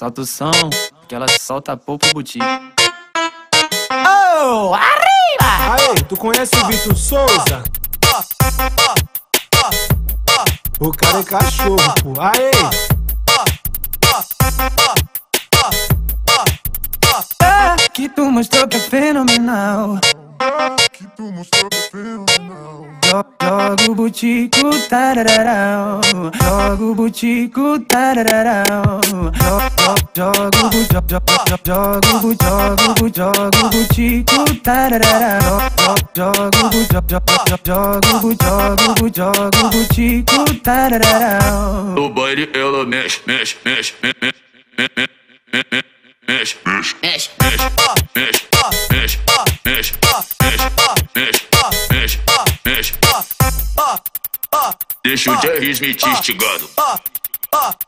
Solta o som, que ela solta pouco boutique. Oh, arriba! Aê, tu conhece o Vitor Souza? O cara é cachorro, pô. Aê! É, que tu mostrou que é fenomenal. Que tu mostrou é fenomenal. Joga o butico, tarararau. Joga o butico, tarararau. Joga o butico, joga o butico, joga o butico, tarararau. Joga o butico, joga o butico, joga o butico, tarararau. No baile ela mexe, mexe, mexe, mexe, mexe, mexe, mexe, mexe. Deixa o Jerry Smith instigado.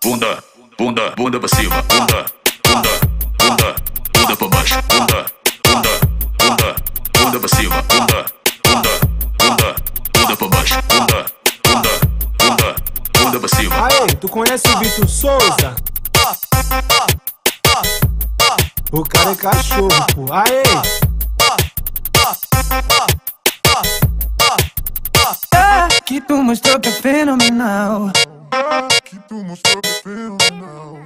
Bunda, bunda, bunda pra cima. Bunda, bunda, bunda, bunda pra baixo. Bunda, bunda, bunda, bunda pra cima. Bunda, bunda, bunda, bunda pra baixo. Bunda, bunda, bunda, bunda pra cima. Aê, tu conhece o Vitor Souza? O cara é cachorro, pô. Aê! Mostrou que é fenomenal. Que tu mostrou que é fenomenal.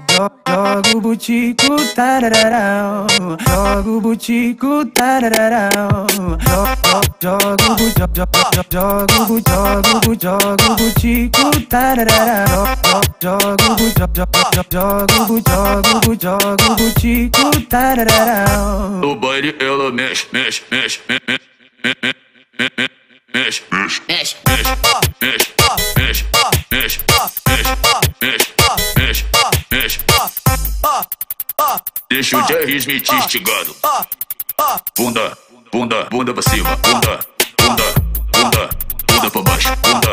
Joga o butico, tarararau. Joga o butico, tarararau. Joga o butico, joga o butico, joga o butico, tarararau. Joga o butico, joga o butico, joga o butico, tarararau. No baile ela mexe, mexe, mexe, mexe, mexe, mexe, mexe, mexe. mexe, mexe, mexe, Deixa o Jerry Smith instigado. Bunda, bunda, bunda pra cima. Bunda, bunda, bunda, bunda pra baixo. Bunda,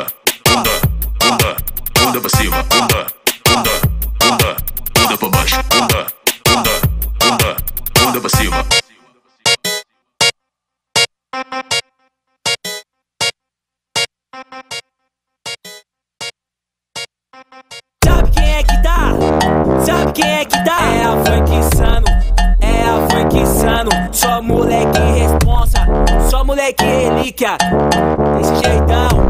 quem é que dá? É a funk insano, é a funk insano. Só moleque responsa, só moleque relíquia. Desse jeitão,